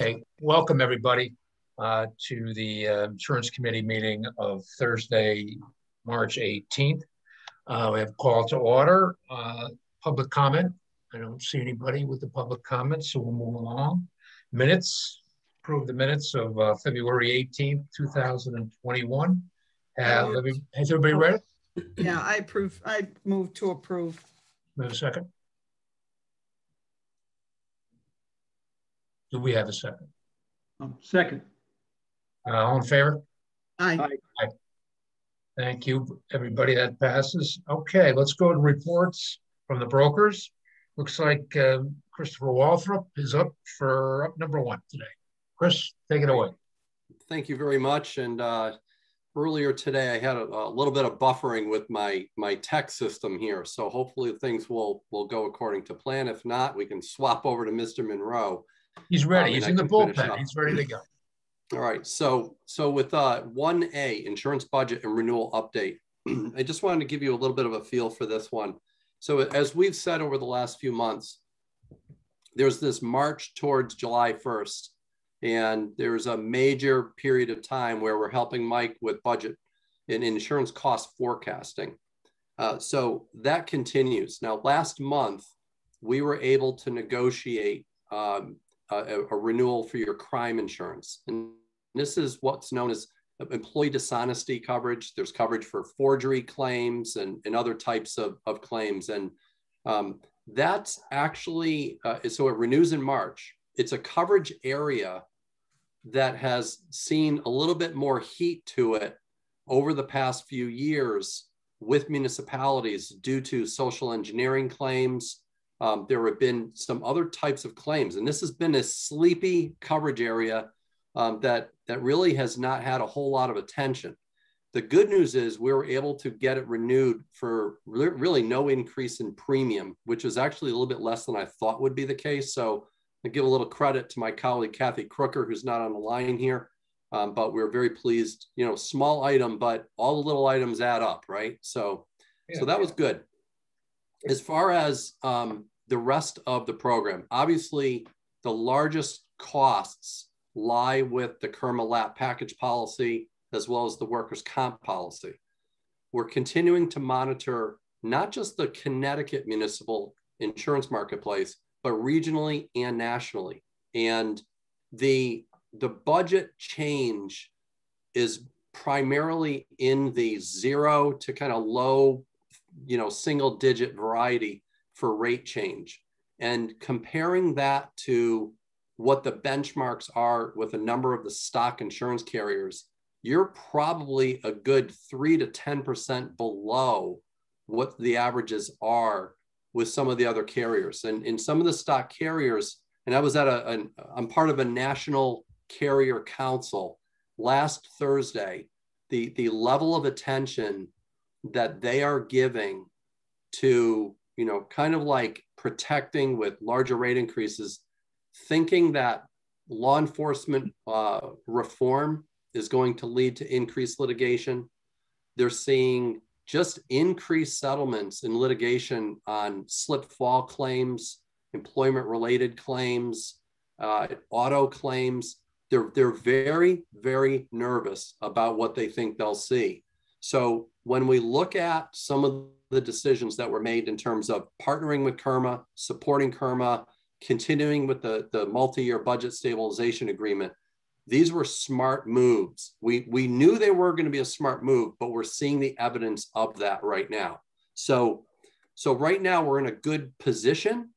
Okay, welcome everybody uh, to the uh, Insurance Committee meeting of Thursday, March 18th. Uh, we have a call to order, uh, public comment. I don't see anybody with the public comment, so we'll move along. Minutes, approve the minutes of uh, February 18th, 2021. Have, every- has everybody read it? Yeah, I approve, I move to approve. Wait a second. Do we have a second? Um, Second, Uh, all in favor? Aye. Aye. Thank you, everybody. That passes. Okay, let's go to reports from the brokers. Looks like uh, Christopher Walthrop is up for up number one today. Chris, take it away. Thank you very much. And uh, earlier today, I had a, a little bit of buffering with my my tech system here. So hopefully things will will go according to plan. If not, we can swap over to Mr. Monroe. He's ready. Um, He's in the bullpen. He's ready to go. All right. So so with uh, 1A, insurance budget and renewal update, I just wanted to give you a little bit of a feel for this one. So as we've said over the last few months, there's this march towards July 1st. And there's a major period of time where we're helping Mike with budget and insurance cost forecasting. Uh, so that continues. Now, last month, we were able to negotiate um, a, a renewal for your crime insurance. And this is what's known as employee dishonesty coverage. There's coverage for forgery claims and, and other types of, of claims. And um, that's actually, uh, so it renews in March. It's a coverage area that has seen a little bit more heat to it over the past few years with municipalities due to social engineering claims. Um, there have been some other types of claims, and this has been a sleepy coverage area um, that, that really has not had a whole lot of attention. The good news is we were able to get it renewed for re- really no increase in premium, which is actually a little bit less than I thought would be the case. So I give a little credit to my colleague Kathy Crooker, who's not on the line here. Um, but we're very pleased. You know, small item, but all the little items add up, right? So, so that was good. As far as um, the rest of the program, obviously the largest costs lie with the CIRMA LAP package policy as well as the workers' comp policy. We're continuing to monitor not just the Connecticut municipal insurance marketplace, but regionally and nationally. And the, the budget change is primarily in the zero to kind of low, you know, single digit variety for rate change. And comparing that to what the benchmarks are with a number of the stock insurance carriers, you're probably a good three to 10% below what the averages are with some of the other carriers. And in some of the stock carriers, and I was at a, an, I'm part of a national carrier council last Thursday, the, the level of attention that they are giving to, you know, kind of like protecting with larger rate increases, thinking that law enforcement uh, reform is going to lead to increased litigation. They're seeing just increased settlements in litigation on slip fall claims, employment related claims, uh, auto claims. They're, they're very, very nervous about what they think they'll see. So when we look at some of the decisions that were made in terms of partnering with CIRMA, supporting CIRMA, continuing with the, the multi-year budget stabilization agreement, these were smart moves. We, we knew they were going to be a smart move, but we're seeing the evidence of that right now. So, so right now we're in a good position,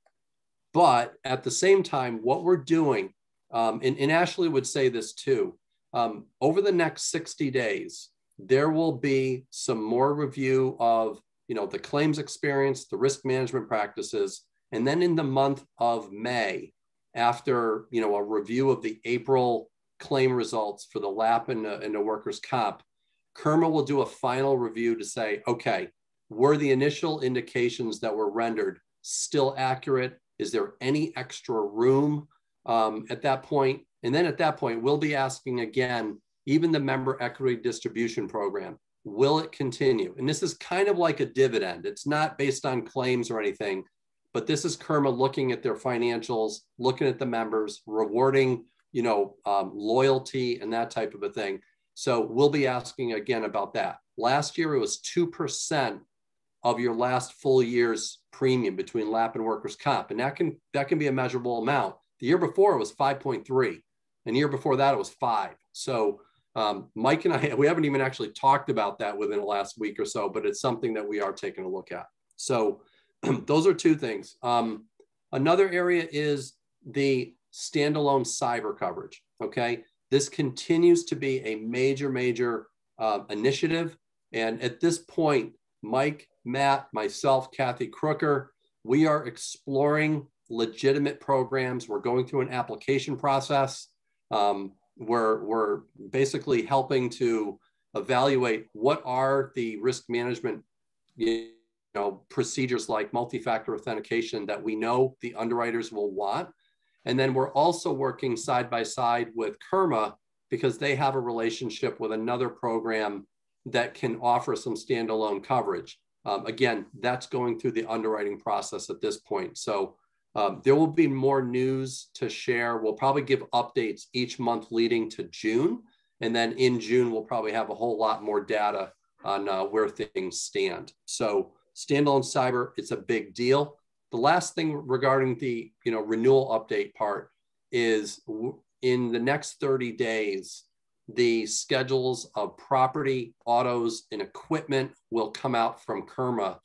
but at the same time, what we're doing, um, and, and Ashley would say this too, um, over the next 60 days, there will be some more review of you know the claims experience, the risk management practices, and then in the month of May, after you know a review of the April claim results for the LAP and the, and the workers' comp, CIRMA will do a final review to say, okay, were the initial indications that were rendered still accurate? Is there any extra room um, at that point? And then at that point, we'll be asking again, even the member equity distribution program, will it continue? And this is kind of like a dividend. It's not based on claims or anything, but this is CIRMA looking at their financials, looking at the members, rewarding you know, um, loyalty and that type of a thing. So we'll be asking again about that. Last year, it was 2% of your last full year's premium between LAP and workers comp. And that can, that can be a measurable amount. The year before it was 5.3 and the year before that it was five. So um, Mike and I, we haven't even actually talked about that within the last week or so, but it's something that we are taking a look at. So those are two things. Um, another area is the standalone cyber coverage. Okay. This continues to be a major, major uh, initiative. And at this point, Mike, Matt, myself, Kathy Crooker, we are exploring legitimate programs. We're going through an application process. Um, we're, we're basically helping to evaluate what are the risk management you know, procedures like multi-factor authentication that we know the underwriters will want. And then we're also working side by side with CIRMA because they have a relationship with another program that can offer some standalone coverage. Um, again, that's going through the underwriting process at this point. So um, there will be more news to share. We'll probably give updates each month leading to June. And then in June, we'll probably have a whole lot more data on uh, where things stand. So standalone cyber, it's a big deal. The last thing regarding the you know renewal update part is in the next 30 days, the schedules of property, autos, and equipment will come out from CIRMA.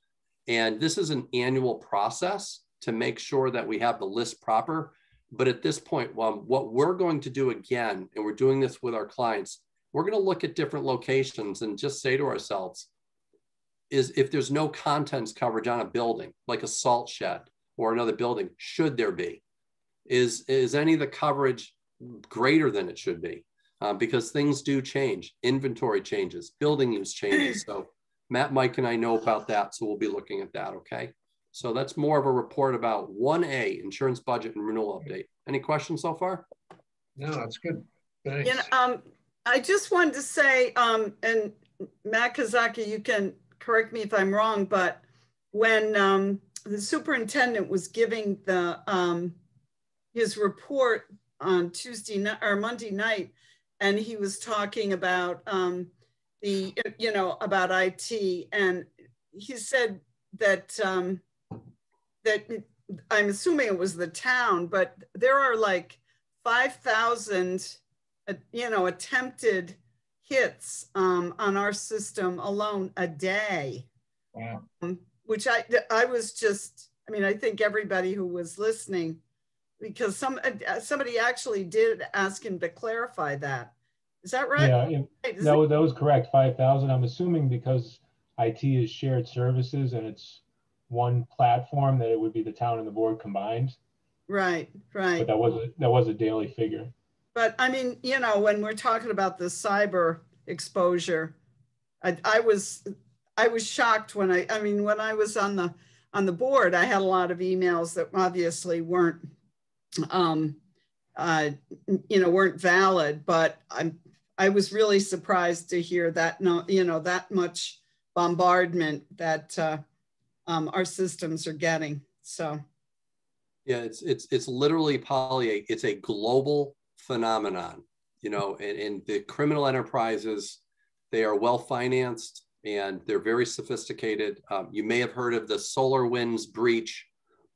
And this is an annual process to make sure that we have the list proper. But at this point, um, what we're going to do again, and we're doing this with our clients, we're going to look at different locations and just say to ourselves, is if there's no contents coverage on a building, like a salt shed or another building, should there be? Is, is any of the coverage greater than it should be? Uh, because things do change, inventory changes, building use changes. So Matt, Mike, and I know about that. So we'll be looking at that. Okay. So that's more of a report about 1A, insurance budget and renewal update. Any questions so far? No, that's good. Thanks. You know, um, I just wanted to say, um, and Matt Kazaki, you can correct me if I'm wrong, but when um, the superintendent was giving the um, his report on Tuesday night or Monday night, and he was talking about um, the you know about IT, and he said that um, that I'm assuming it was the town, but there are like 5,000, uh, you know, attempted hits um, on our system alone a day. Wow. Um, which I, I was just, I mean, I think everybody who was listening, because some uh, somebody actually did ask him to clarify that. Is that right? Yeah, it, no, that was correct. 5,000. I'm assuming because IT is shared services and it's one platform that it would be the town and the board combined. Right, right. But that was a, that was a daily figure. But I mean, you know, when we're talking about the cyber exposure, I, I was I was shocked when I I mean when I was on the on the board, I had a lot of emails that obviously weren't um uh you know weren't valid, but I'm I was really surprised to hear that no you know that much bombardment that uh um, our systems are getting. So, yeah, it's it's it's literally poly. It's a global phenomenon, you know, and, and the criminal enterprises they are well financed and they're very sophisticated. Um, you may have heard of the SolarWinds breach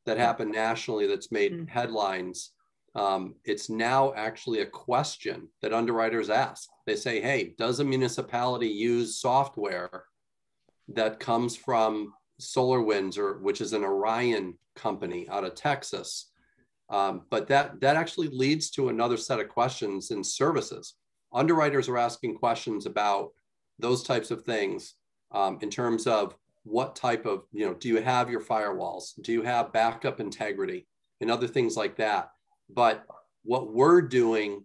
that happened nationally that's made mm-hmm. headlines. Um, it's now actually a question that underwriters ask. They say, hey, does a municipality use software that comes from SolarWinds, or which is an Orion company out of Texas. Um, but that that actually leads to another set of questions in services. Underwriters are asking questions about those types of things um, in terms of what type of you know do you have your firewalls? Do you have backup integrity and other things like that? But what we're doing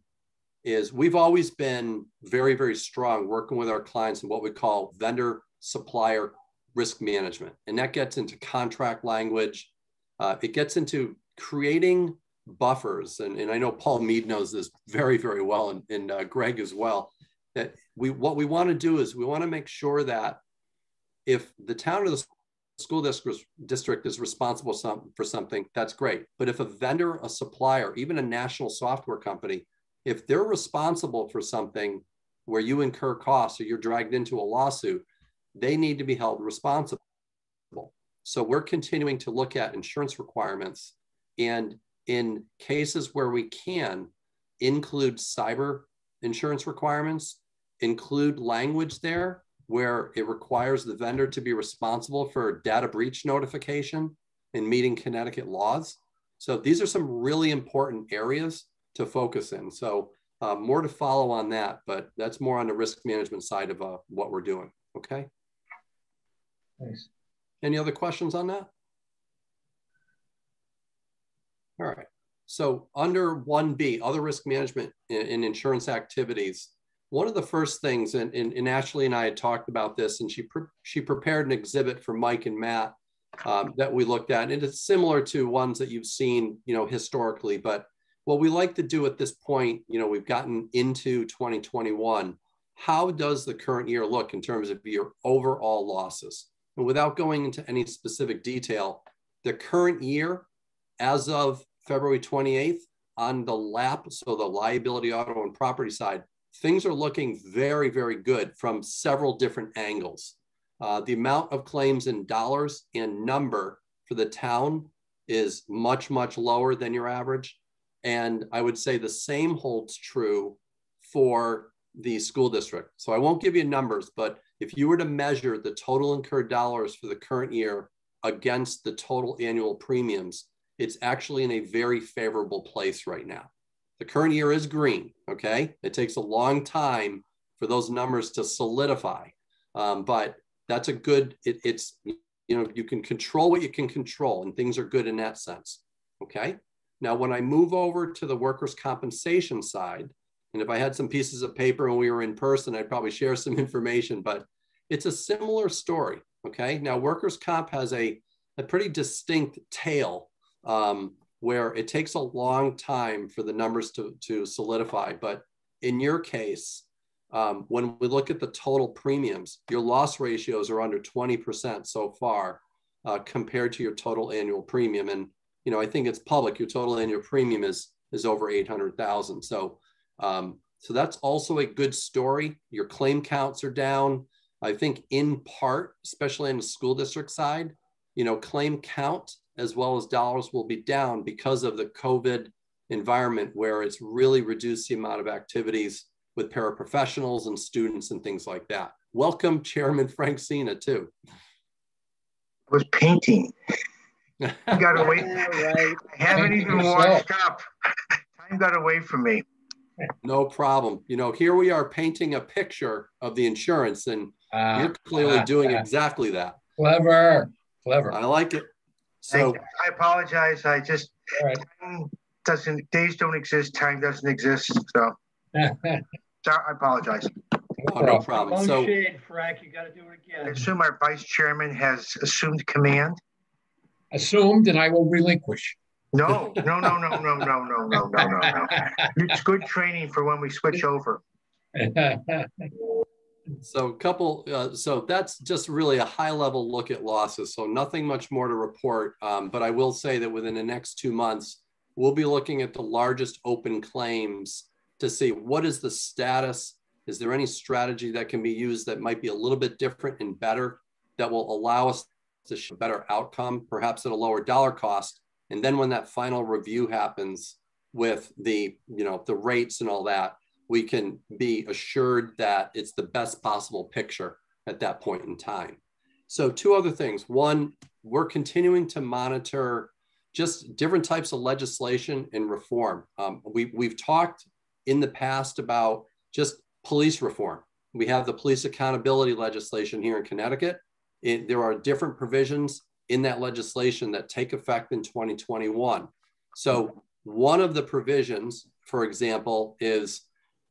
is we've always been very very strong working with our clients in what we call vendor supplier risk management. And that gets into contract language. Uh, it gets into creating buffers. And, and I know Paul Mead knows this very, very well, and, and uh, Greg as well. That we what we want to do is we want to make sure that if the town or the school district is responsible some, for something, that's great. But if a vendor, a supplier, even a national software company if they're responsible for something where you incur costs or you're dragged into a lawsuit, they need to be held responsible. So we're continuing to look at insurance requirements and in cases where we can include cyber insurance requirements, include language there where it requires the vendor to be responsible for data breach notification in meeting Connecticut laws. So these are some really important areas to focus in. So uh, more to follow on that, but that's more on the risk management side of uh, what we're doing. Okay. Any other questions on that? All right. So under 1B, other risk management in, in insurance activities, one of the first things, and, and, and, Ashley and I had talked about this, and she, pre she prepared an exhibit for Mike and Matt um, that we looked at. And it's similar to ones that you've seen, you know, historically. But what we like to do at this point, you know, we've gotten into 2021. How does the current year look in terms of your overall losses? And without going into any specific detail, the current year, as of February 28th, on the LAP, so the liability, auto, and property side, things are looking very, very good from several different angles. Uh, the amount of claims in dollars and number for the town is much, much lower than your average. And I would say the same holds true for the school district. So I won't give you numbers, but if you were to measure the total incurred dollars for the current year against the total annual premiums, it's actually in a very favorable place right now. The current year is green, okay? It takes a long time for those numbers to solidify, um, but that's a good, it, it's, you know, you can control what you can control and things are good in that sense, okay? Now, when I move over to the workers' compensation side, and if I had some pieces of paper and we were in person, I'd probably share some information, but it's a similar story. Okay. Now, workers' comp has a, a pretty distinct tail um, where it takes a long time for the numbers to, to solidify. But in your case, um, when we look at the total premiums, your loss ratios are under 20% so far uh, compared to your total annual premium. And, you know, I think it's public, your total annual premium is, is over 800,000. So um, so that's also a good story. Your claim counts are down. I think in part, especially on the school district side, you know, claim count as well as dollars will be down because of the COVID environment where it's really reduced the amount of activities with paraprofessionals and students and things like that. Welcome, Chairman Frank Sina, too. I was painting. You got away. right. I haven't even washed up. Time got away from me. No problem. You know, here we are painting a picture of the insurance, and uh, you're clearly uh, doing uh, exactly that. Clever, clever. I like it. So I apologize. I just right. doesn't days don't exist. Time doesn't exist. So, so I apologize. Oh, no problem. so, shade, Frank. You got to do it again. I assume our vice chairman has assumed command. Assumed, and I will relinquish. No, no, no, no, no, no, no, no, no, no, no. It's good training for when we switch over. so a couple, uh, so that's just really a high level look at losses. So nothing much more to report. Um, but I will say that within the next two months, we'll be looking at the largest open claims to see what is the status. Is there any strategy that can be used that might be a little bit different and better that will allow us to show better outcome, perhaps at a lower dollar cost, and then when that final review happens with the, you know, the rates and all that, we can be assured that it's the best possible picture at that point in time. So two other things. One, we're continuing to monitor just different types of legislation and reform. Um, we, we've talked in the past about just police reform. We have the police accountability legislation here in Connecticut. It, there are different provisions in that legislation that take effect in 2021. So, one of the provisions, for example, is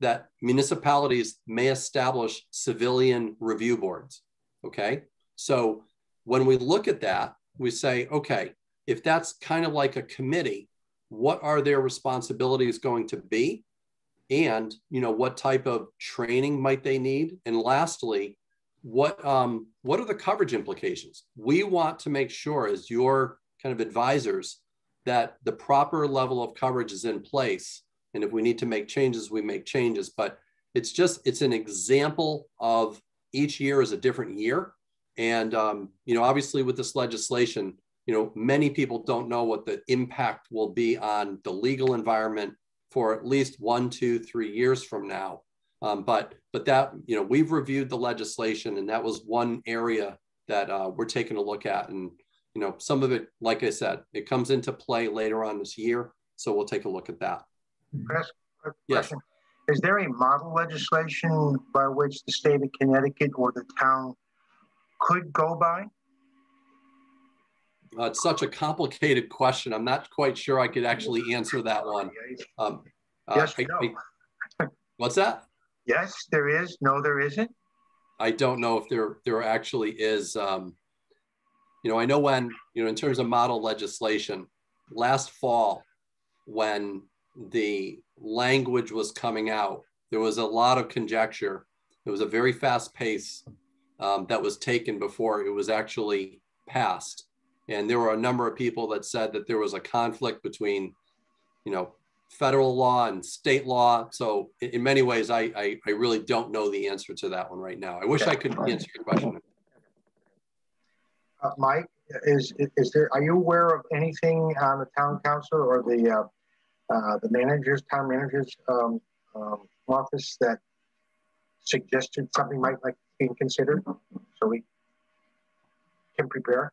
that municipalities may establish civilian review boards. Okay. So, when we look at that, we say, okay, if that's kind of like a committee, what are their responsibilities going to be? And, you know, what type of training might they need? And lastly, what um, what are the coverage implications? We want to make sure, as your kind of advisors, that the proper level of coverage is in place And if we need to make changes, we make changes. But it's just, it's an example of each year is a different year. And, um, you know, obviously with this legislation, you know, many people don't know what the impact will be on the legal environment for at least one, two, three years from now. Um, but but that you know we've reviewed the legislation and that was one area that uh, we're taking a look at and you know some of it like I said it comes into play later on this year so we'll take a look at that. Yes. Is there a model legislation by which the state of Connecticut or the town could go by? Uh, it's such a complicated question. I'm not quite sure I could actually answer that one. Um, uh, yes, I, no. I, what's that? Yes, there is. No, there isn't. I don't know if there there actually is. Um, you know, I know when you know in terms of model legislation, last fall, when the language was coming out, there was a lot of conjecture. It was a very fast pace um, that was taken before it was actually passed. And there were a number of people that said that there was a conflict between, you know, federal law and state law. So in many ways, I, I, I really don't know the answer to that one right now. I wish I could answer your question. Uh, Mike, is, is there, are you aware of anything on the town council or the, uh, uh, the managers, town managers um, um, office that suggested something might like being considered so we can prepare?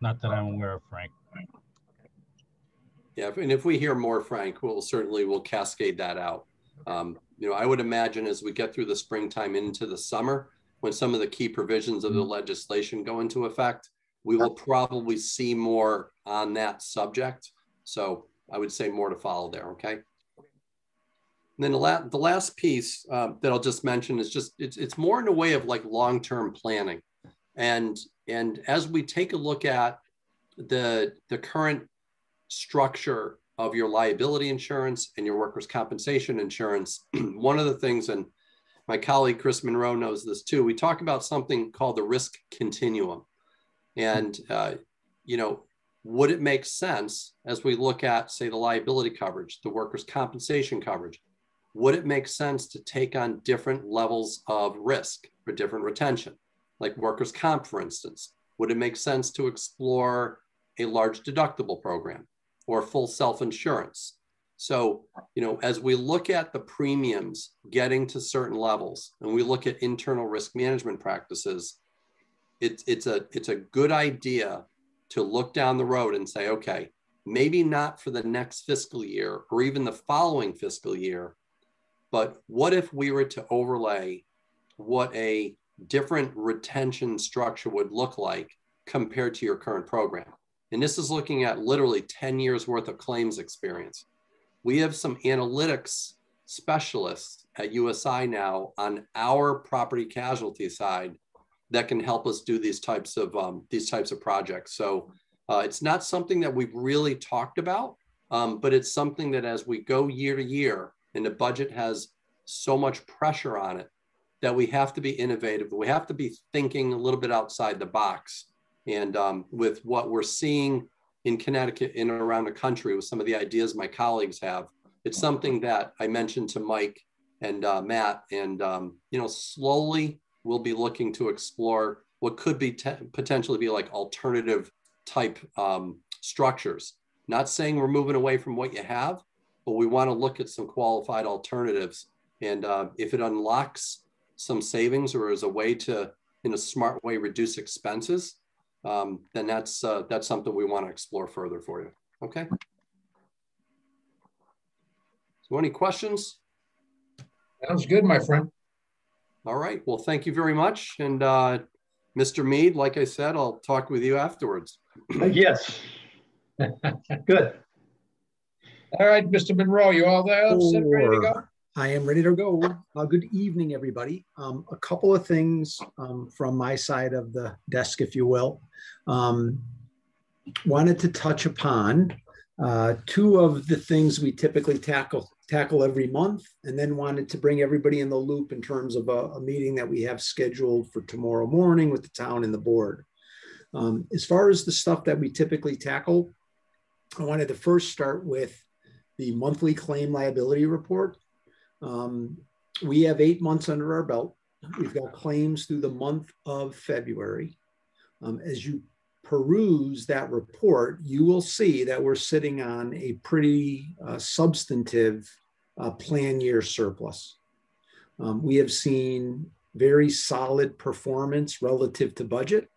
Not that I'm aware of, Frank. Yeah, and if we hear more, Frank, we'll certainly we'll cascade that out. Um, you know, I would imagine as we get through the springtime into the summer, when some of the key provisions of the mm-hmm. legislation go into effect, we will probably see more on that subject. So I would say more to follow there. Okay. And then the, la the last piece uh, that I'll just mention is just it's it's more in a way of like long term planning, and and as we take a look at the the current structure of your liability insurance and your workers' compensation insurance, one of the things, and my colleague Chris Monroe knows this too, we talk about something called the risk continuum. And, uh, you know, would it make sense as we look at, say, the liability coverage, the workers' compensation coverage? Would it make sense to take on different levels of risk for different retention, like workers' comp, for instance? Would it make sense to explore a large deductible program? Or full self-insurance. So, you know, as we look at the premiums getting to certain levels and we look at internal risk management practices, it's, it's, a, it's a good idea to look down the road and say, okay, maybe not for the next fiscal year or even the following fiscal year, but what if we were to overlay what a different retention structure would look like compared to your current program? And this is looking at literally 10 years worth of claims experience. We have some analytics specialists at USI now on our property casualty side that can help us do these types of um, these types of projects. So uh, it's not something that we've really talked about, um, but it's something that as we go year to year and the budget has so much pressure on it that we have to be innovative. We have to be thinking a little bit outside the box and um, with what we're seeing in Connecticut and around the country with some of the ideas my colleagues have, it's something that I mentioned to Mike and uh, Matt. And, um, you know, slowly we'll be looking to explore what could be potentially be like alternative type um, structures. Not saying we're moving away from what you have, but we want to look at some qualified alternatives. And uh, if it unlocks some savings or is a way to, in a smart way, reduce expenses, um, then that's uh, that's something we want to explore further for you. Okay. So any questions? Sounds good, my friend. All right. Well, thank you very much. And uh, Mr. Mead, like I said, I'll talk with you afterwards. yes. good. All right, Mr. Monroe, you all there? Set, ready to go? I am ready to go. Uh, good evening, everybody. Um, a couple of things um, from my side of the desk, if you will. Um, wanted to touch upon uh, two of the things we typically tackle tackle every month, and then wanted to bring everybody in the loop in terms of a, a meeting that we have scheduled for tomorrow morning with the town and the board. Um, as far as the stuff that we typically tackle, I wanted to first start with the monthly claim liability report. Um, we have eight months under our belt. We've got claims through the month of February. Um, as you peruse that report, you will see that we're sitting on a pretty uh, substantive uh, plan year surplus. Um, we have seen very solid performance relative to budget.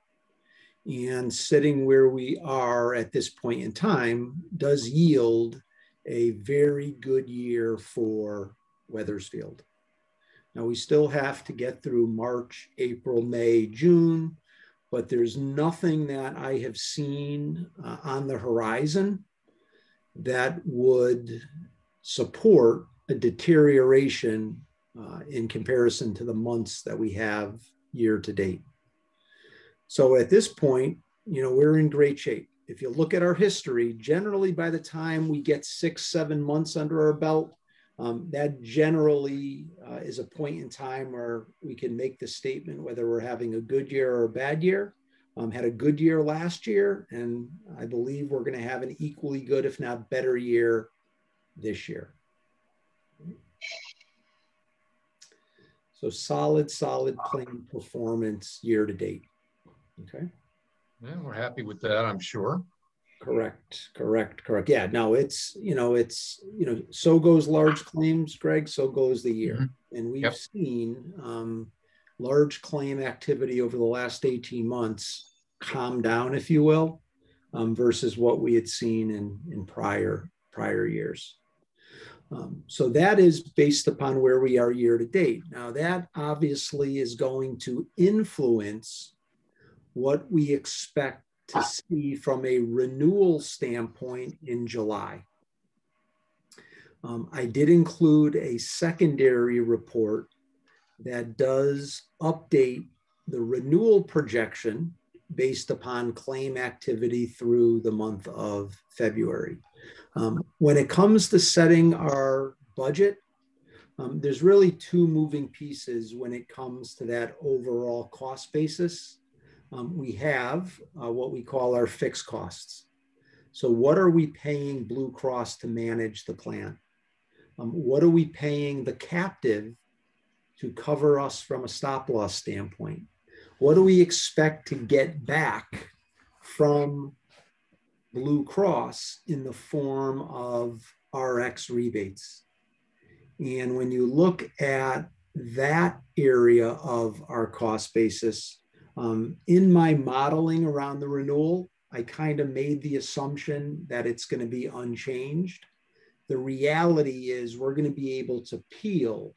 And sitting where we are at this point in time does yield a very good year for Wethersfield. Now, we still have to get through March, April, May, June, but there's nothing that I have seen uh, on the horizon that would support a deterioration uh, in comparison to the months that we have year to date. So at this point, you know, we're in great shape. If you look at our history, generally by the time we get six, seven months under our belt, um, that generally uh, is a point in time where we can make the statement whether we're having a good year or a bad year. Um, had a good year last year, and I believe we're going to have an equally good, if not better, year this year. So solid, solid plan performance year to date. Okay. Yeah, we're happy with that, I'm sure. Correct, correct, correct. Yeah, no, it's, you know, it's, you know, so goes large claims, Greg, so goes the year. Mhm. And we've Yep. seen um, large claim activity over the last 18 months calm down, if you will, um, versus what we had seen in, in prior, prior years. Um, so that is based upon where we are year to date. Now, that obviously is going to influence what we expect to see from a renewal standpoint in July. Um, I did include a secondary report that does update the renewal projection based upon claim activity through the month of February. Um, when it comes to setting our budget, um, there's really two moving pieces when it comes to that overall cost basis. Um, we have uh, what we call our fixed costs. So, what are we paying Blue Cross to manage the plan? Um, what are we paying the captive to cover us from a stop loss standpoint? What do we expect to get back from Blue Cross in the form of RX rebates? And when you look at that area of our cost basis, um, in my modeling around the renewal, I kind of made the assumption that it's going to be unchanged. The reality is, we're going to be able to peel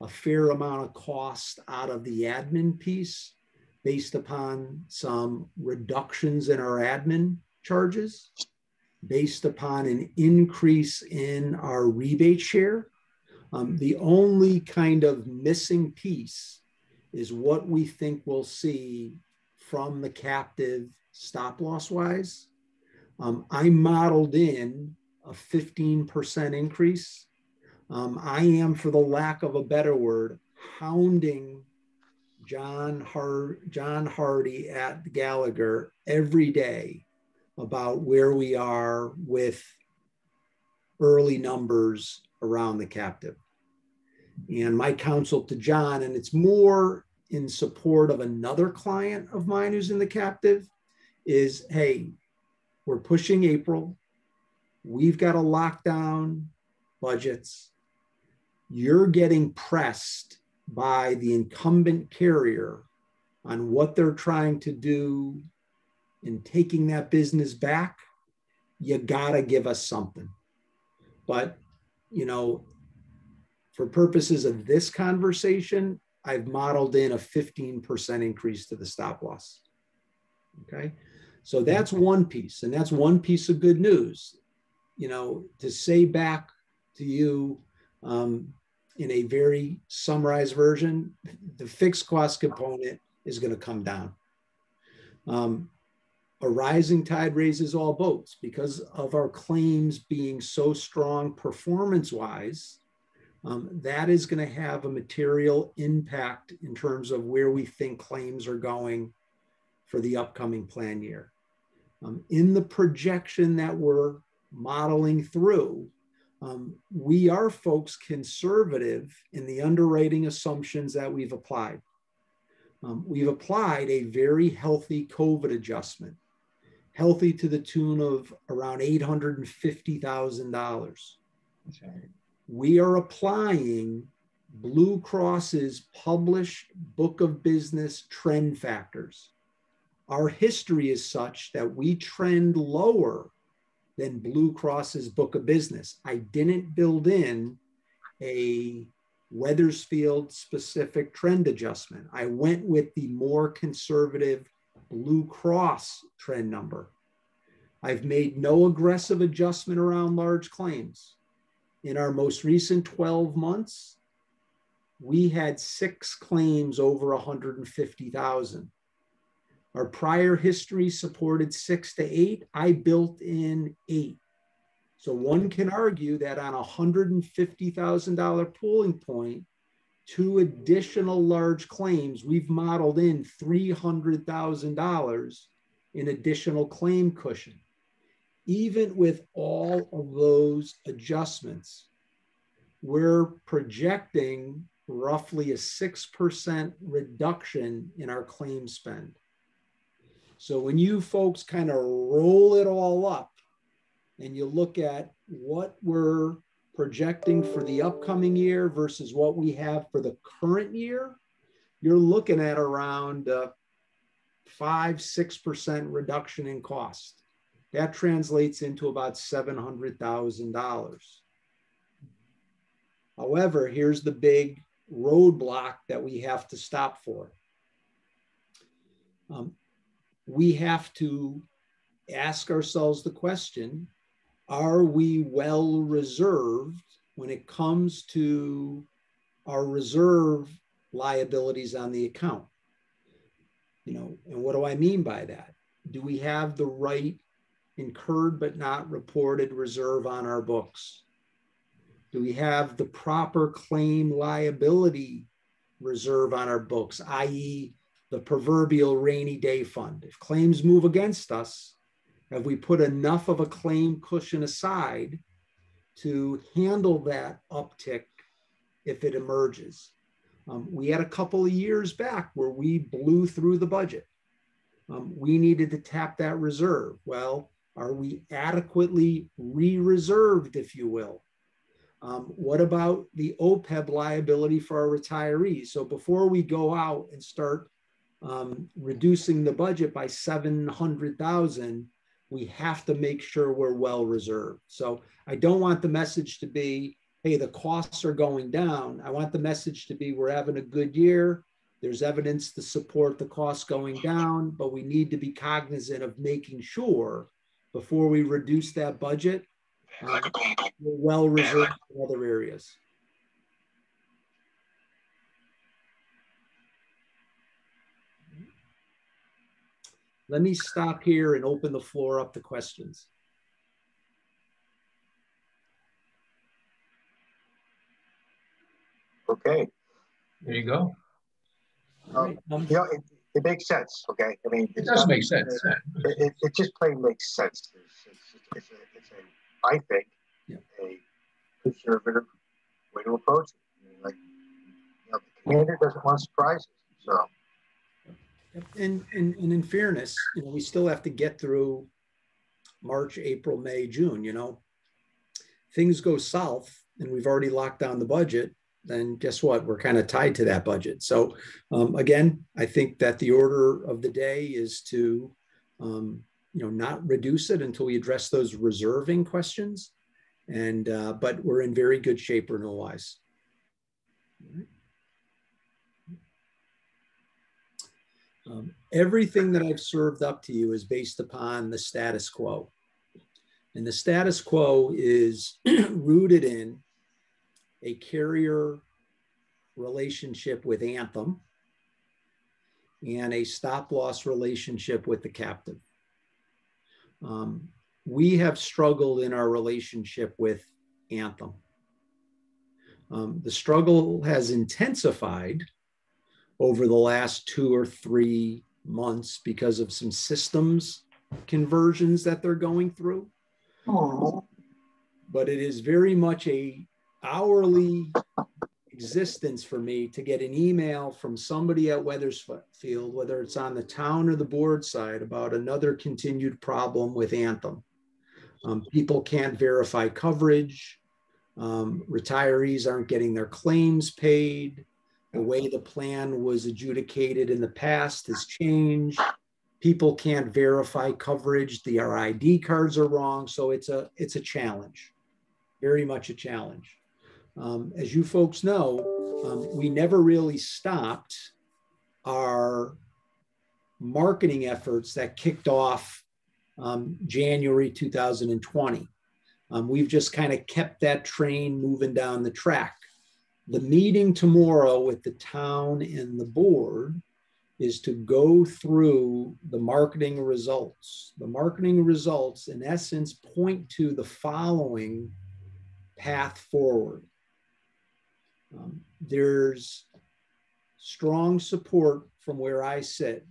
a fair amount of cost out of the admin piece based upon some reductions in our admin charges, based upon an increase in our rebate share. Um, the only kind of missing piece is what we think we'll see from the captive stop loss wise. Um, I modeled in a 15% increase. Um, I am, for the lack of a better word, hounding John, Har- John Hardy at Gallagher every day about where we are with early numbers around the captive. And my counsel to John, and it's more in support of another client of mine who's in the captive, is hey, we're pushing April. We've got to lock down budgets. You're getting pressed by the incumbent carrier on what they're trying to do in taking that business back. You got to give us something. But, you know, for purposes of this conversation, I've modeled in a 15% increase to the stop loss. Okay. So that's one piece. And that's one piece of good news. You know, to say back to you um, in a very summarized version, the fixed cost component is going to come down. Um, a rising tide raises all boats because of our claims being so strong performance wise um, that is going to have a material impact in terms of where we think claims are going for the upcoming plan year. Um, in the projection that we're modeling through, Um, we are folks conservative in the underwriting assumptions that we've applied. Um, we've applied a very healthy COVID adjustment, healthy to the tune of around $850,000. We are applying Blue Cross's published book of business trend factors. Our history is such that we trend lower than Blue Cross's book of business. I didn't build in a Wethersfield specific trend adjustment. I went with the more conservative Blue Cross trend number. I've made no aggressive adjustment around large claims. In our most recent 12 months, we had six claims over 150,000. Our prior history supported six to eight. I built in eight. So one can argue that on a $150,000 pooling point, two additional large claims, we've modeled in $300,000 in additional claim cushion. Even with all of those adjustments, we're projecting roughly a 6% reduction in our claim spend. So when you folks kind of roll it all up and you look at what we're projecting for the upcoming year versus what we have for the current year, you're looking at around five, 6% reduction in cost. That translates into about $700,000. However, here's the big roadblock that we have to stop for. Um, we have to ask ourselves the question are we well reserved when it comes to our reserve liabilities on the account? You know, and what do I mean by that? Do we have the right incurred but not reported reserve on our books? Do we have the proper claim liability reserve on our books, i.e., the proverbial rainy day fund? If claims move against us, have we put enough of a claim cushion aside to handle that uptick if it emerges? Um, we had a couple of years back where we blew through the budget. Um, we needed to tap that reserve. Well, are we adequately re reserved, if you will? Um, what about the OPEB liability for our retirees? So before we go out and start um, reducing the budget by 700,000, we have to make sure we're well reserved. So I don't want the message to be, hey, the costs are going down. I want the message to be, we're having a good year. There's evidence to support the costs going down, but we need to be cognizant of making sure before we reduce that budget uh, well reserved in other areas. Let me stop here and open the floor up to questions. Okay. There you go. Um, um, you it, it, makes sense. Okay. I mean, it does make sense. It, it, it, just plain makes sense. It's, it's, it's, a, it's a I think, yeah. a conservative way to approach it. I mean, like, you know, the commander doesn't want surprises. So, and, and, and in fairness, you know, we still have to get through March, April, May, June. You know, things go south, and we've already locked down the budget. Then guess what? We're kind of tied to that budget. So, um, again, I think that the order of the day is to um, you know, not reduce it until we address those reserving questions. And, uh, but we're in very good shape renewal wise. Um, everything that I've served up to you is based upon the status quo. And the status quo is rooted in a carrier relationship with Anthem and a stop loss relationship with the captive. Um, we have struggled in our relationship with Anthem. Um, the struggle has intensified over the last two or three months because of some systems conversions that they're going through. but it is very much a hourly existence for me to get an email from somebody at Wethersfield, whether it's on the town or the board side, about another continued problem with Anthem. Um, people can't verify coverage. Um, retirees aren't getting their claims paid. The way the plan was adjudicated in the past has changed. People can't verify coverage. The RID cards are wrong. So it's a it's a challenge, very much a challenge. Um, as you folks know, um, we never really stopped our marketing efforts that kicked off um, January 2020. Um, we've just kind of kept that train moving down the track. The meeting tomorrow with the town and the board is to go through the marketing results. The marketing results, in essence, point to the following path forward. Um, there's strong support from where I sit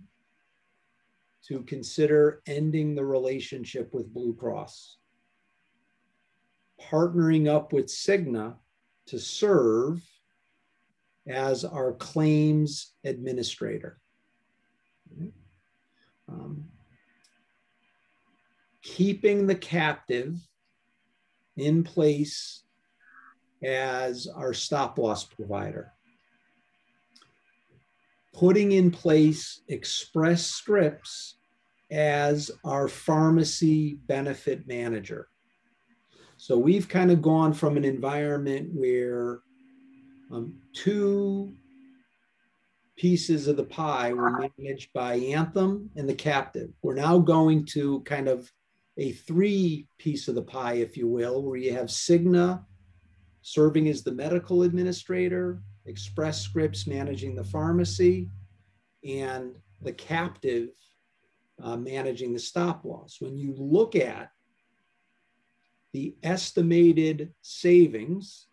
to consider ending the relationship with Blue Cross, partnering up with Cigna to serve as our claims administrator. Um, keeping the captive in place as our stop loss provider. Putting in place Express Scripts as our pharmacy benefit manager. So we've kind of gone from an environment where um, two pieces of the pie were managed by Anthem and the captive. We're now going to kind of a three piece of the pie, if you will, where you have Cigna serving as the medical administrator, Express Scripts managing the pharmacy, and the captive uh, managing the stop loss. When you look at the estimated savings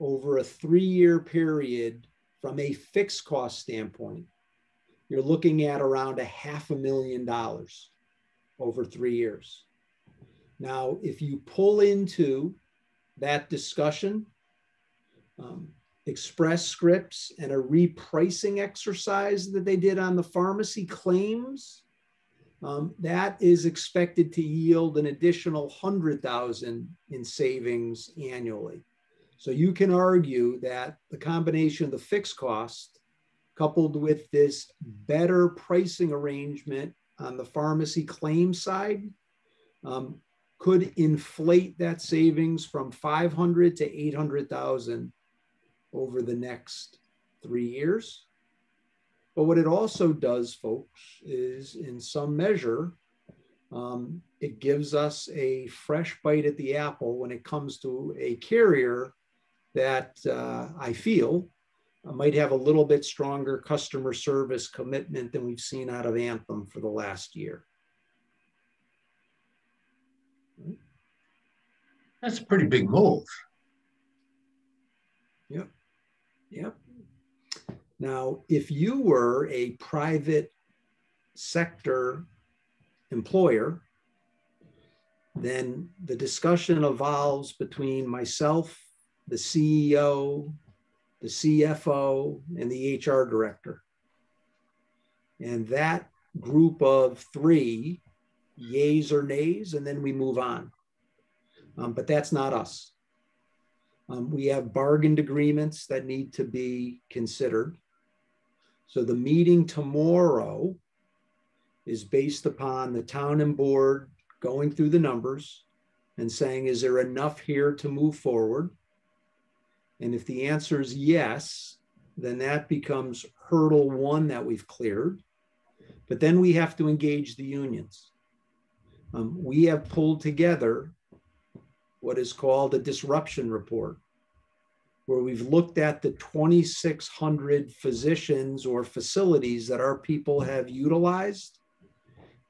over a three year period from a fixed cost standpoint, you're looking at around a half a million dollars over three years. Now, if you pull into that discussion, um, express scripts, and a repricing exercise that they did on the pharmacy claims, um, that is expected to yield an additional 100,000 in savings annually. So you can argue that the combination of the fixed cost coupled with this better pricing arrangement on the pharmacy claim side um, could inflate that savings from 500 to 800,000 over the next three years. But what it also does, folks, is in some measure, um, it gives us a fresh bite at the apple when it comes to a carrier that uh, I feel might have a little bit stronger customer service commitment than we've seen out of Anthem for the last year. That's a pretty big move. Yep. Yep. Now, if you were a private sector employer, then the discussion evolves between myself, the CEO, the CFO, and the HR director. And that group of three, yays or nays, and then we move on um, but that's not us. Um, we have bargained agreements that need to be considered. So the meeting tomorrow is based upon the town and board going through the numbers and saying, is there enough here to move forward? And if the answer is yes, then that becomes hurdle one that we've cleared. But then we have to engage the unions. Um, we have pulled together what is called a disruption report, where we've looked at the 2,600 physicians or facilities that our people have utilized.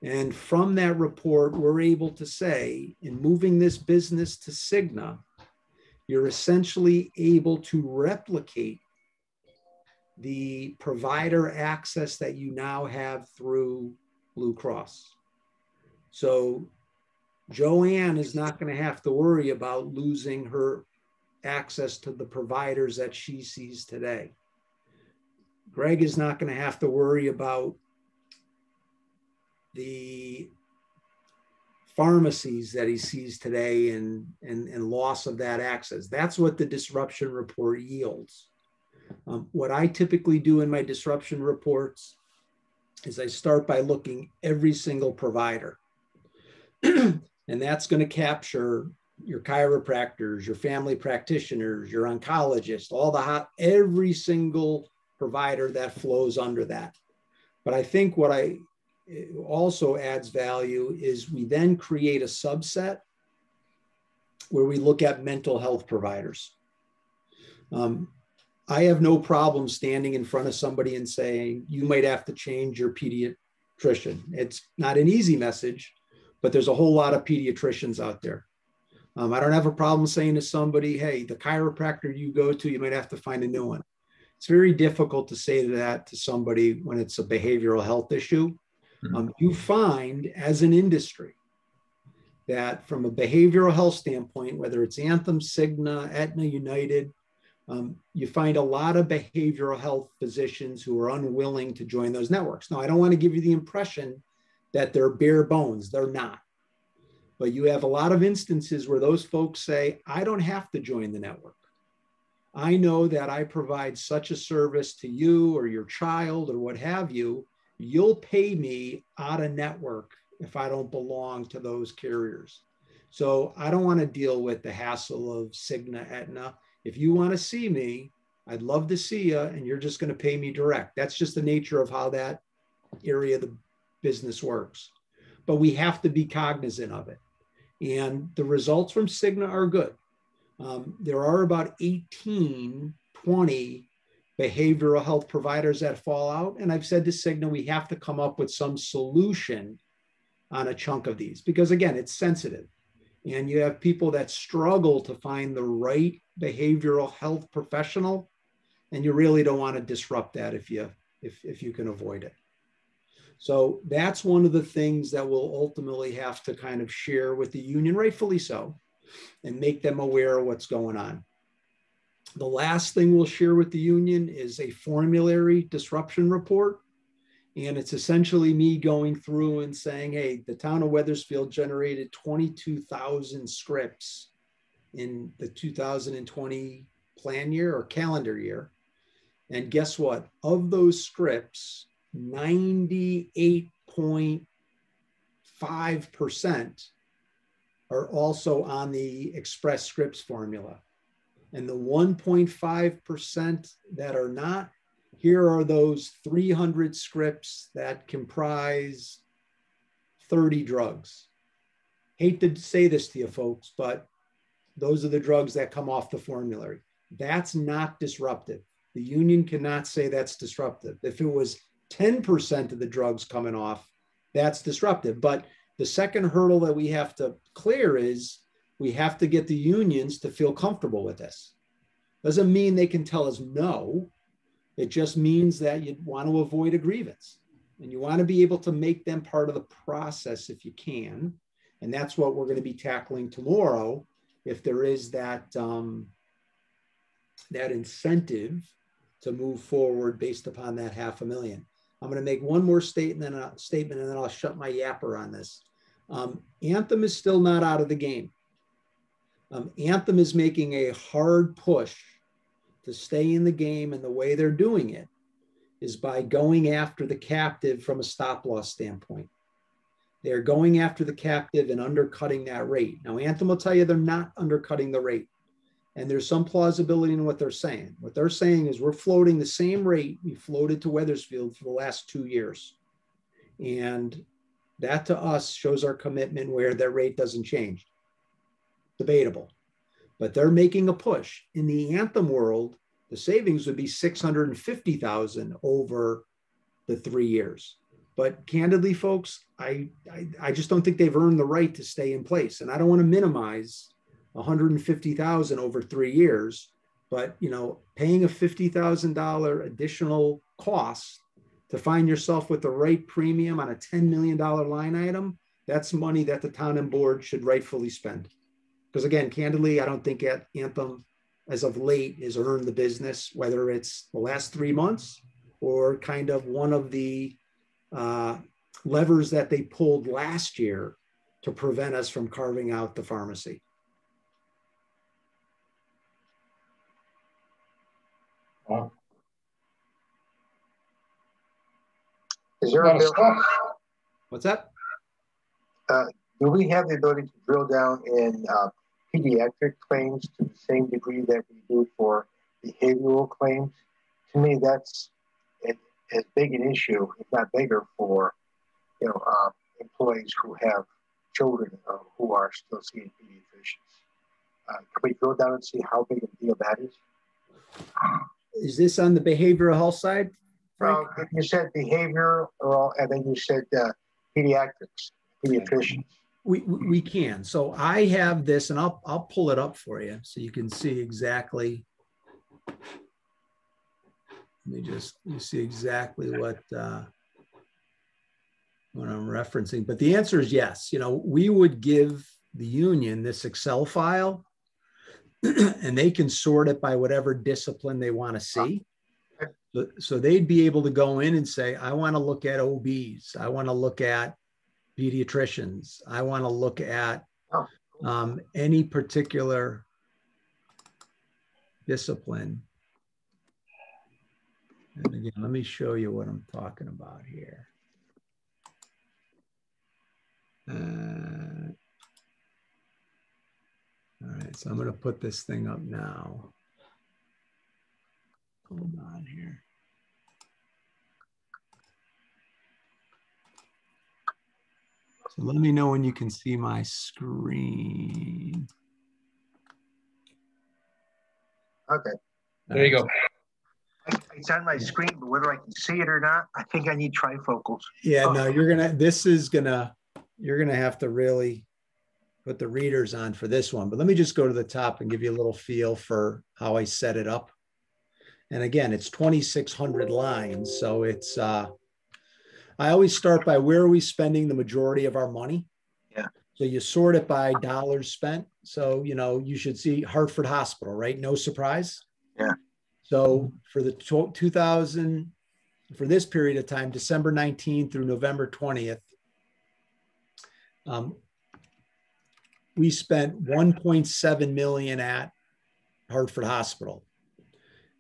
And from that report, we're able to say in moving this business to Cigna, you're essentially able to replicate the provider access that you now have through Blue Cross. So Joanne is not going to have to worry about losing her access to the providers that she sees today. Greg is not going to have to worry about the pharmacies that he sees today and, and, and loss of that access. That's what the disruption report yields. Um, what I typically do in my disruption reports is I start by looking every single provider. and that's going to capture your chiropractors, your family practitioners, your oncologists, all the hot, every single provider that flows under that. But I think what I also adds value is we then create a subset where we look at mental health providers. Um, I have no problem standing in front of somebody and saying, you might have to change your pediatrician. It's not an easy message, but there's a whole lot of pediatricians out there. Um, I don't have a problem saying to somebody, hey, the chiropractor you go to, you might have to find a new one. It's very difficult to say that to somebody when it's a behavioral health issue. Mm-hmm. Um, you find as an industry that from a behavioral health standpoint, whether it's Anthem, Cigna, Aetna, United, um, you find a lot of behavioral health physicians who are unwilling to join those networks. Now, I don't want to give you the impression that they're bare bones, they're not. But you have a lot of instances where those folks say, I don't have to join the network. I know that I provide such a service to you or your child or what have you you'll pay me out of network if I don't belong to those carriers. So I don't want to deal with the hassle of Cigna, Aetna. If you want to see me, I'd love to see you, and you're just going to pay me direct. That's just the nature of how that area of the business works. But we have to be cognizant of it. And the results from Cigna are good. Um, there are about 18, 20 behavioral health providers that fall out. And I've said to Cigna, we have to come up with some solution on a chunk of these because, again, it's sensitive. And you have people that struggle to find the right behavioral health professional. And you really don't want to disrupt that if you if, if you can avoid it. So that's one of the things that we'll ultimately have to kind of share with the union, rightfully so, and make them aware of what's going on. The last thing we'll share with the union is a formulary disruption report. And it's essentially me going through and saying, hey, the town of Wethersfield generated 22,000 scripts in the 2020 plan year or calendar year. And guess what? Of those scripts, 98.5% are also on the Express Scripts formula. And the 1.5% that are not, here are those 300 scripts that comprise 30 drugs. Hate to say this to you folks, but those are the drugs that come off the formulary. That's not disruptive. The union cannot say that's disruptive. If it was 10% of the drugs coming off, that's disruptive. But the second hurdle that we have to clear is we have to get the unions to feel comfortable with this. Doesn't mean they can tell us no. It just means that you want to avoid a grievance and you want to be able to make them part of the process if you can. And that's what we're going to be tackling tomorrow if there is that, um, that incentive to move forward based upon that half a million. I'm going to make one more statement, uh, statement and then I'll shut my yapper on this. Um, Anthem is still not out of the game. Um, Anthem is making a hard push to stay in the game, and the way they're doing it is by going after the captive from a stop loss standpoint. They're going after the captive and undercutting that rate. Now, Anthem will tell you they're not undercutting the rate. And there's some plausibility in what they're saying. What they're saying is we're floating the same rate we floated to Wethersfield for the last two years. And that to us shows our commitment where that rate doesn't change debatable. But they're making a push. In the Anthem world, the savings would be 650,000 over the three years. But candidly, folks, I, I, I just don't think they've earned the right to stay in place. And I don't want to minimize 150,000 over three years, but you know, paying a $50,000 additional cost to find yourself with the right premium on a $10 million line item, that's money that the town and board should rightfully spend. Because again, candidly, I don't think An- Anthem, as of late, has earned the business, whether it's the last three months or kind of one of the uh, levers that they pulled last year to prevent us from carving out the pharmacy. Is there a bill, What's that? do we have the ability to drill down in uh, pediatric claims to the same degree that we do for behavioral claims? To me, that's as big an issue, if not bigger, for you know uh, employees who have children uh, who are still seeing pediatricians. Uh, can we drill down and see how big a deal that is? Is this on the behavioral health side? Frank? Well, you said behavior, or, and then you said uh, pediatrics, pediatricians. We, we we can. So I have this and I'll, I'll pull it up for you so you can see exactly. Let me just, you see exactly what, uh, what I'm referencing. But the answer is yes. You know, we would give the union this Excel file and they can sort it by whatever discipline they want to see. So, so they'd be able to go in and say, I want to look at OBs. I want to look at pediatricians. I want to look at Oh, um, any particular discipline. And again, let me show you what I'm talking about here. Uh, all right, so I'm going to put this thing up now. Hold on here. So let me know when you can see my screen. Okay. There you go. It's on my screen, but whether I can see it or not, I think I need trifocals. Yeah, Oh. no, you're gonna, this is gonna, you're gonna have to really put the readers on for this one. But let me just go to the top and give you a little feel for how I set it up. And again, it's 2,600 lines. So it's, uh, I always start by where are we spending the majority of our money? Yeah. So you sort it by dollars spent. So, you know, you should see Hartford Hospital, right? No surprise. Yeah. So for the 2000, for this period of time, December 19th through November 20th, um, we spent 1.7 million at Hartford Hospital.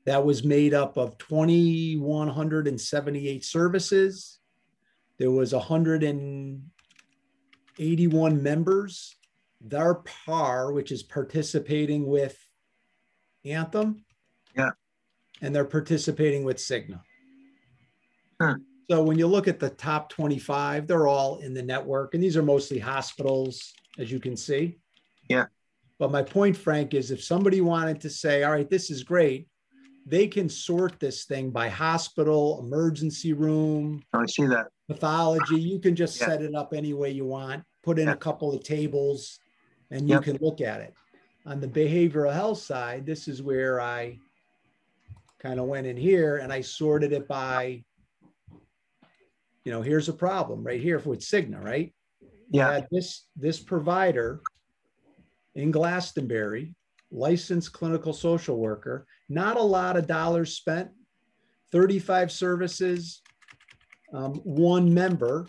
That was made up of 2,178 services. There was 181 members. Their PAR, which is participating with Anthem. Yeah. And they're participating with Cigna. Huh. So when you look at the top 25, they're all in the network, and these are mostly hospitals, as you can see. Yeah. But my point, Frank, is if somebody wanted to say, all right, this is great, they can sort this thing by hospital, emergency room, Oh, I see that. pathology. You can just Yeah. set it up any way you want, put in Yeah. a couple of tables, and you Yep. can look at it. On the behavioral health side, this is where I kind of went in here and I sorted it by, you know, here's a problem right here with Cigna, right? Yeah. This, this provider in Glastonbury, licensed clinical social worker, not a lot of dollars spent, 35 services, um, one member.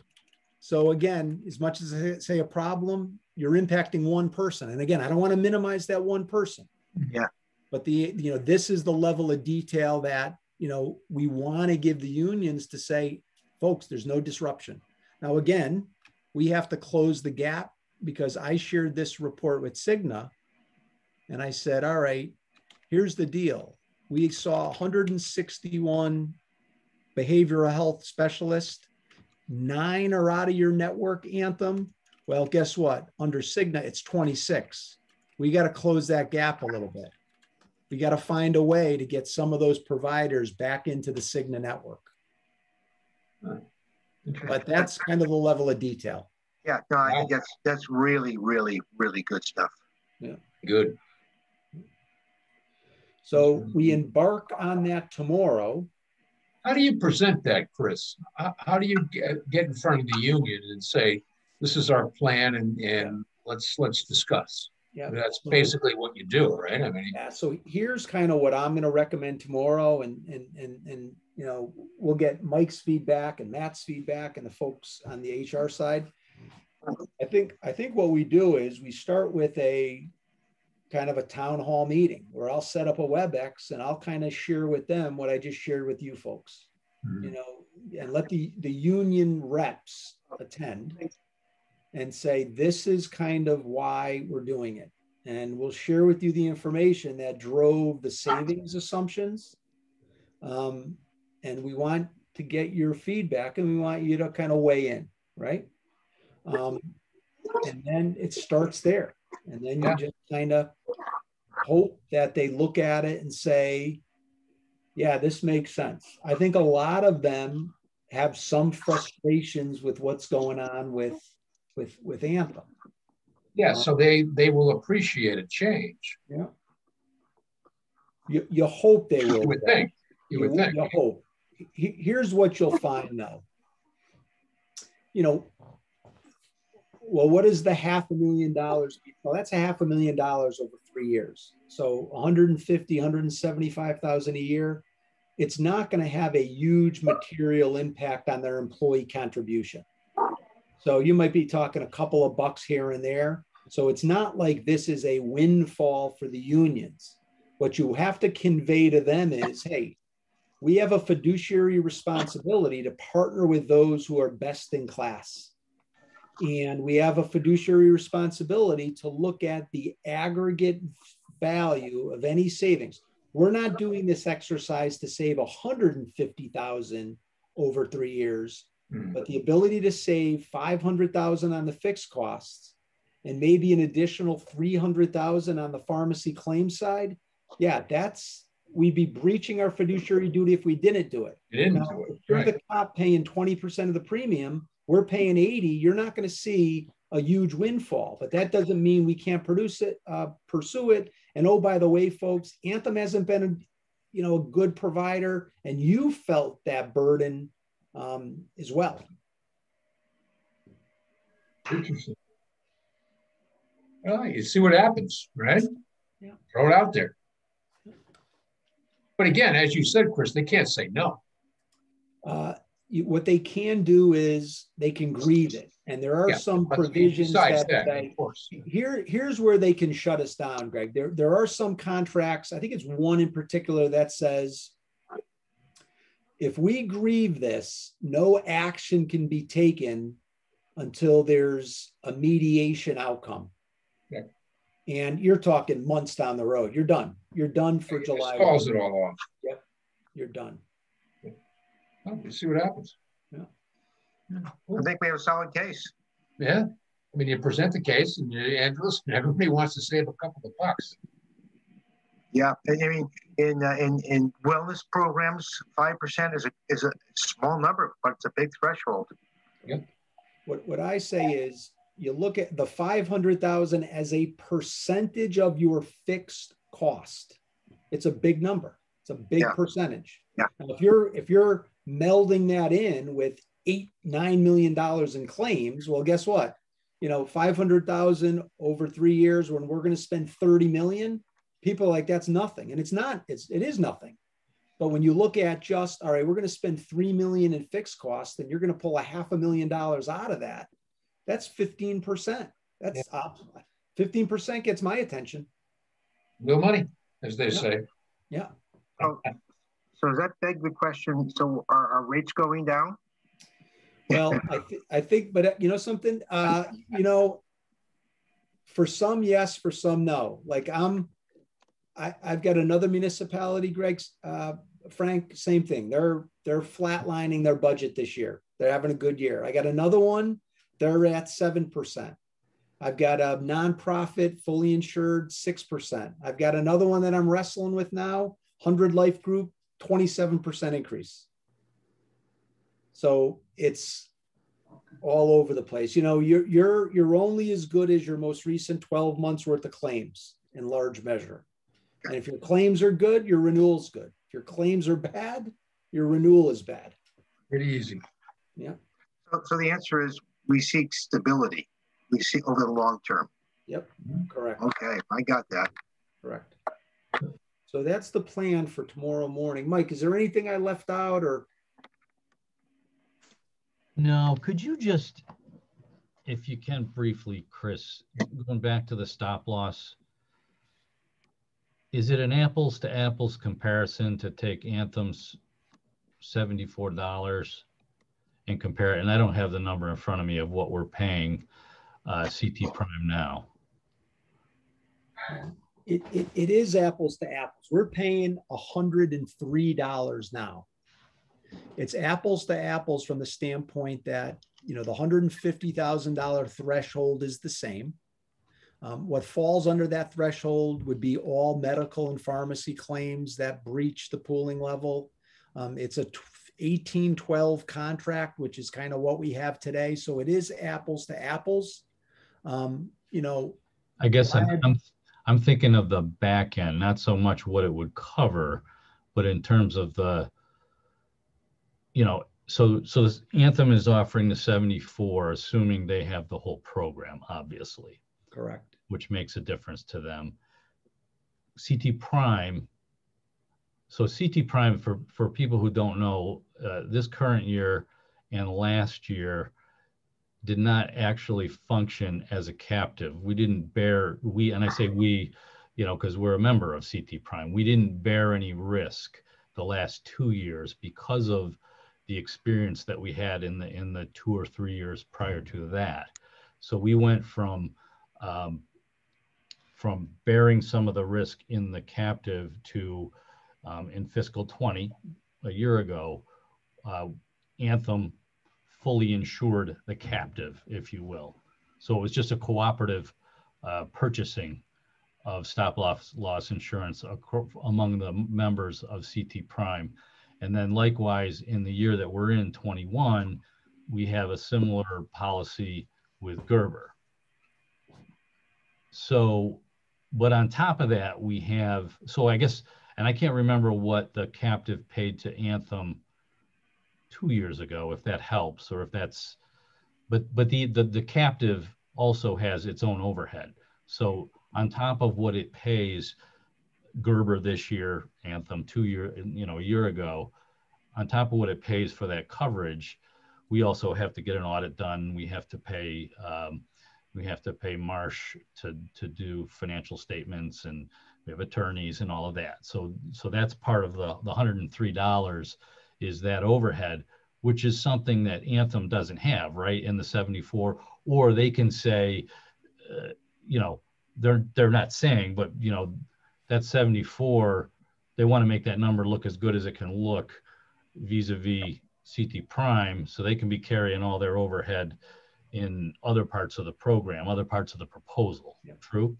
So again, as much as I say a problem, you're impacting one person. And again, I don't want to minimize that one person. Yeah. But the, you know, this is the level of detail that, you know, we want to give the unions to say, folks, there's no disruption. Now, again, we have to close the gap because I shared this report with Cigna and I said, all right, here's the deal. We saw 161 behavioral health specialists. Nine are out of your network, Anthem. Well, guess what? Under Cigna, it's 26. We got to close that gap a little bit. We got to find a way to get some of those providers back into the Cigna network. But that's kind of the level of detail. Yeah, no, I think that's that's really, really, really good stuff. Yeah. Good. So we embark on that tomorrow. How do you present that, Chris? How, how do you get, get in front of the union and say, this is our plan and, and let's, let's discuss. Yeah. That's basically what you do, right? I mean, Yeah, so here's kind of what I'm gonna recommend tomorrow and, and, and, and, you know, we'll get Mike's feedback and Matt's feedback and the folks on the HR side. I think, I think what we do is we start with a kind of a town hall meeting where I'll set up a WebEx and I'll kind of share with them what I just shared with you folks. Mm-hmm. You know, and let the, the union reps attend and say, this is kind of why we're doing it. And we'll share with you the information that drove the savings assumptions. Um, and we want to get your feedback and we want you to kind of weigh in, right? Um, and then it starts there. And then you Yeah. just kind of hope that they look at it and say, yeah, this makes sense. I think a lot of them have some frustrations with what's going on with with with Anthem. yeah, uh, so they, they will appreciate a change, Yeah. You, you hope they will. you would think, you would think. You hope. He- Here's what you'll find though. You know, well, what is the half a million dollars? Well, that's a half a million dollars over three years. So 150, 175,000 a year. It's not going to have a huge material impact on their employee contribution. So you might be talking a couple of bucks here and there. So it's not like this is a windfall for the unions. What you have to convey to them is, hey, we have a fiduciary responsibility to partner with those who are best in class. And we have a fiduciary responsibility to look at the aggregate value of any savings. We're not doing this exercise to save 150,000 over 3 years, Hmm. but the ability to save 500,000 on the fixed costs and maybe an additional 300,000 on the pharmacy claim side. Yeah, that's we'd be breaching our fiduciary duty if we didn't do it. You didn't Now, do it, if you're right? the cop paying 20% of the premium, we're paying 80, you're not going to see a huge windfall, but that doesn't mean we can't produce it, uh, pursue it. And oh, by the way, folks, Anthem hasn't been, a, you know, a good provider, and you felt that burden um, as well. Interesting. Well, you see what happens, right? Yeah. Throw it out there. But again, as you said, Chris, they can't say no. Uh, you, what they can do is they can grieve it, and there are Yeah, some provisions that, that, that of course. here here's where they can shut us down greg there there are some contracts i think it's one in particular that says if we grieve this no action can be taken until there's a mediation outcome Yeah. and you're talking months down the road you're done you're done for It july Calls it all off. Yep. you're done Well, We'll see what happens. Yeah. I think we have a solid case. Yeah. I mean, you present the case and you, and listen, everybody wants to save a couple of bucks. Yeah, I I mean, in, uh, in, in wellness programs, five percent is a, is a small number, but it's a big threshold. What, what I say is you look at the 500,000 as a percentage of your fixed cost. It's a big number. It's a big Yeah. percentage. Yeah. And if you're, if you're melding that in with eight, nine million dollars in claims, well, guess what? You know, 500,000 over three years when we're going to spend 30 million, people are like, that's nothing. And it's not, it's, it is nothing. But when you look at just, all right, we're going to spend 3 million in fixed costs, then you're going to pull a half a million dollars out of that. That's 15%. That's up. 15% gets my attention. no money, as they Yeah. say. Yeah. So does that beg the question, so are, are rates going down? Well, I, th- I think, but uh, you know something, uh, you know, for some, yes, for some, no. Like I'm, I, I've got another municipality, Greg, uh, Frank, same thing. They're, they're flatlining their budget this year. They're having a good year. I got another one. They're at 7%. I've got a nonprofit, fully insured, 6%. I've got another one that I'm wrestling with now, 100 Life Group, 27% increase. So it's all over the place. You know, you're you're you're only as good as your most recent 12 months worth of claims in large measure. And if your claims are good, your renewal's good. If your claims are bad, your renewal is bad. Pretty easy. Yeah. So, so the answer is we seek stability. We see over the long term. Yep, mm-hmm. correct, Okay, I got that. correct. So that's the plan for tomorrow morning. Mike, is there anything I left out or? No, could you just, if you can briefly, Chris, going back to the stop loss. Is it an apples to apples comparison to take Anthem's seventy-four dollars and compare it? And I don't have the number in front of me of what we're paying uh, CT Prime now. It, it, it is apples to apples. We're paying hundred and three dollars now. It's apples to apples from the standpoint that, you know, the hundred and fifty thousand dollar threshold is the same. Um, what falls under that threshold would be all medical and pharmacy claims that breach the pooling level. Um, it's a 1812 contract, which is kind of what we have today. So it is apples to apples. Um, you know, I guess I'm, I'm, I'm thinking of the back end, not so much what it would cover, but in terms of the, you know, so, so this Anthem is offering the 74, assuming they have the whole program, obviously, correct. Which makes a difference to them. CT Prime, so CT Prime, for, for people who don't know, uh, this current year and last year did not actually function as a captive. We didn't bear, we, and I say we, you know, because we're a member of CT Prime, we didn't bear any risk the last two years because of the experience that we had in the in the two or three years prior to that. So we went from um, from bearing some of the risk in the captive to um, in fiscal 20 a year ago, uh, Anthem fully insured the captive, if you will. So it was just a cooperative uh, purchasing of stop loss loss insurance among the members of CT Prime. And then likewise, in the year that we're in, 21, we have a similar policy with Gerber. So, but on top of that, we have, so I guess, and I can't remember what the captive paid to Anthem two years ago, if that helps, or if that's, but, but the, the, the captive also has its own overhead. So on top of what it pays Gerber this year, Anthem two year, you know, a year ago, on top of what it pays for that coverage, we also have to get an audit done. We have to pay, um, we have to pay Marsh to to do financial statements, and we have attorneys and all of that. So so that's part of the the hundred and three dollars is that overhead, which is something that Anthem doesn't have, right? In the seventy four, or they can say, uh, you know, they're they're not saying, but you know, that 74, they want to make that number look as good as it can look vis-a-vis CT Prime, so they can be carrying all their overhead in other parts of the program, other parts of the proposal. True?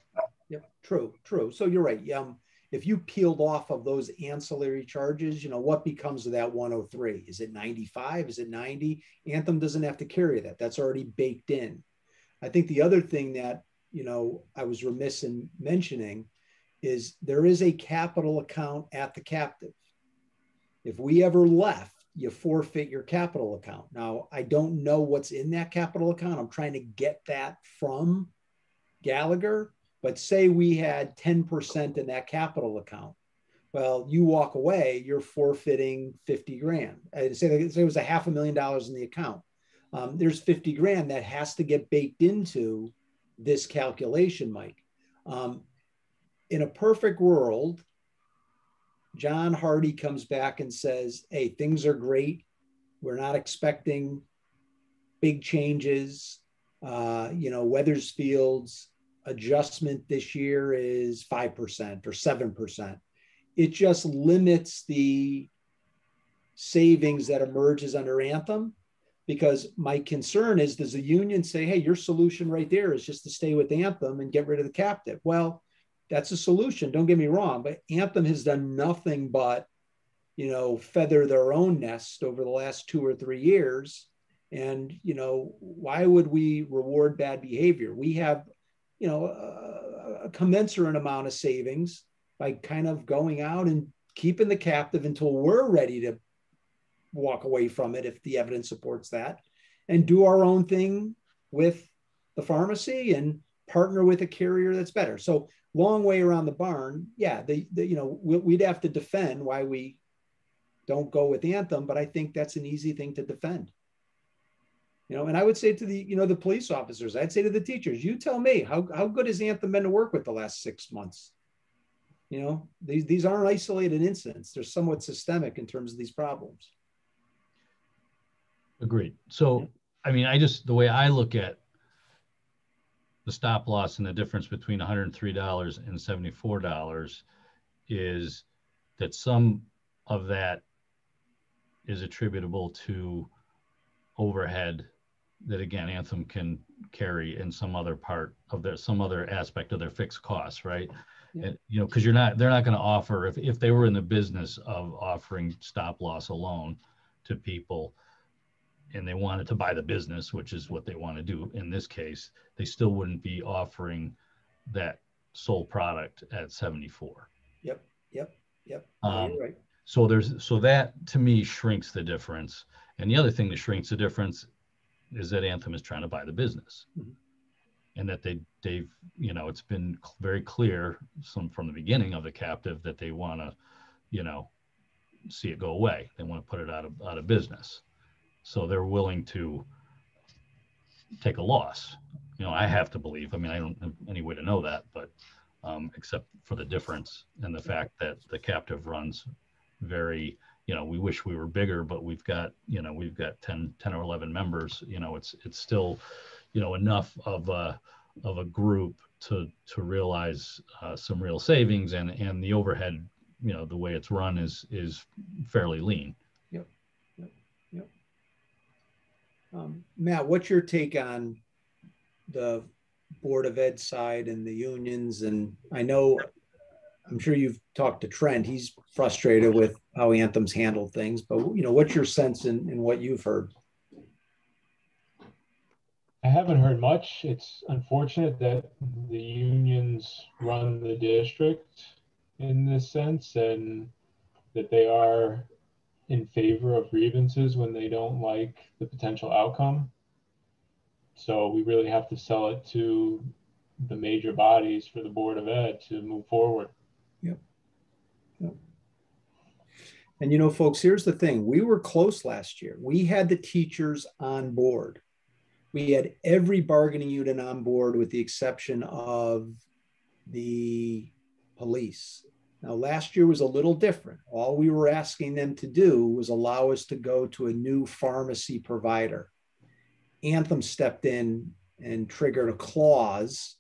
Yep, true, true. So you're right. Um, if you peeled off of those ancillary charges, you know, what becomes of that 103? Is it 95? Is it 90? Anthem doesn't have to carry that. That's already baked in. I think the other thing that, you know, I was remiss in mentioning is there is a capital account at the captive. If we ever left, you forfeit your capital account. Now, I don't know what's in that capital account. I'm trying to get that from Gallagher, but say we had 10% in that capital account. Well, you walk away, you're forfeiting 50 grand. I'd say, say it was a half a million dollars in the account. Um, there's 50 grand that has to get baked into this calculation, Mike. Um, in a perfect world, John Hardy comes back and says, Hey, things are great. We're not expecting big changes. Uh, you know, Wethersfield's adjustment this year is 5% or 7%. It just limits the savings that emerges under Anthem because my concern is does the union say, hey, your solution right there is just to stay with Anthem and get rid of the captive? Well, that's a solution. Don't get me wrong, but Anthem has done nothing but, you know, feather their own nest over the last two or three years. And, you know, why would we reward bad behavior? We have, you know, a, a commensurate amount of savings by kind of going out and keeping the captive until we're ready to walk away from it if the evidence supports that and do our own thing with the pharmacy and partner with a carrier that's better. So long way around the barn. Yeah, they, they you know, we, we'd have to defend why we don't go with Anthem, but I think that's an easy thing to defend. You know, and I would say to the, you know, the police officers, I'd say to the teachers, you tell me how, how good has Anthem been to work with the last six months? You know, these, these aren't isolated incidents. They're somewhat systemic in terms of these problems. Agreed. So, I mean, I just, the way I look at the stop loss and the difference between $103 and $74 is that some of that is attributable to overhead that again Anthem can carry in some other part of their some other aspect of their fixed costs, right? Yeah. And, you know, because you're not they're not going to offer if if they were in the business of offering stop loss alone to people and they wanted to buy the business, which is what they want to do in this case, they still wouldn't be offering that sole product at 74. Yep, yep, yep. Um, right. So there's so that to me shrinks the difference. And the other thing that shrinks the difference is that Anthem is trying to buy the business. Mm-hmm. And that they they've you know it's been very clear some from the beginning of the captive that they want to you know see it go away. They want to put it out of out of business. So they're willing to take a loss. You know, I have to believe. I mean, I don't have any way to know that, but um, except for the difference and the fact that the captive runs very, you know, we wish we were bigger, but we've got, you know, we've got 10, 10 or 11 members. You know, it's it's still, you know, enough of a of a group to to realize uh, some real savings and and the overhead, you know, the way it's run is is fairly lean. Um, Matt, what's your take on the Board of Ed side and the unions? And I know, I'm sure you've talked to Trent. He's frustrated with how Anthem's handled things, but you know, what's your sense in, in what you've heard? I haven't heard much. It's unfortunate that the unions run the district in this sense and that they are in favor of grievances when they don't like the potential outcome. So we really have to sell it to the major bodies for the Board of Ed to move forward. Yep. yep. And you know, folks, here's the thing we were close last year. We had the teachers on board. We had every bargaining unit on board with the exception of the police now, last year was a little different. All we were asking them to do was allow us to go to a new pharmacy provider. Anthem stepped in and triggered a clause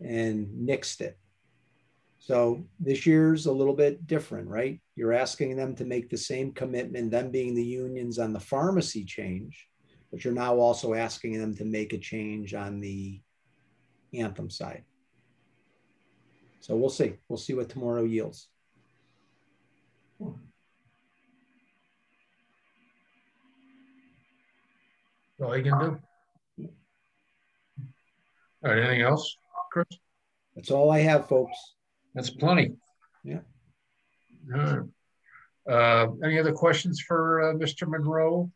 and nixed it. So this year's a little bit different, right? You're asking them to make the same commitment, them being the unions on the pharmacy change, but you're now also asking them to make a change on the Anthem side. So we'll see. We'll see what tomorrow yields. All you can do. All right, anything else, Chris? That's all I have, folks. That's plenty. Yeah. All right. Uh, any other questions for uh, Mr. Monroe?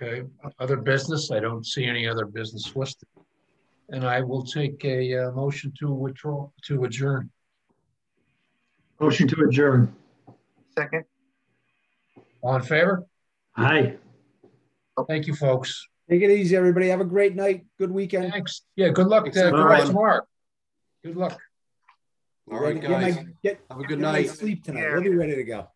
Okay, other business? I don't see any other business listed. And I will take a uh, motion to withdraw, to adjourn. Motion to adjourn. Second. All in favor? Aye. Thank you, folks. Take it easy, everybody. Have a great night. Good weekend. Thanks. Yeah, good luck. Thanks, Uh, good luck tomorrow. Good luck. All right, Get my- guys. get- Have a good get night. Sleep tonight. We'll be ready to go.